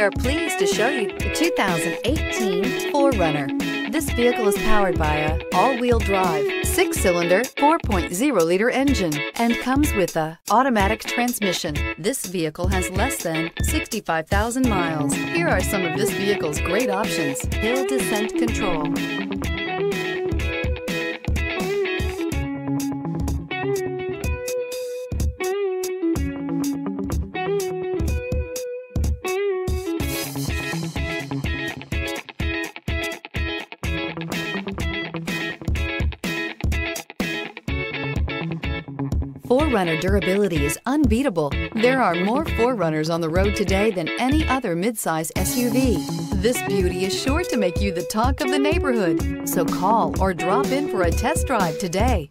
are pleased to show you the 2018 4Runner. This vehicle is powered by a all-wheel drive, six-cylinder, 4.0-liter engine and comes with a automatic transmission. This vehicle has less than 65,000 miles. Here are some of this vehicle's great options. Hill descent control, 4Runner durability is unbeatable. There are more 4Runners on the road today than any other midsize SUV. This beauty is sure to make you the talk of the neighborhood. So call or drop in for a test drive today.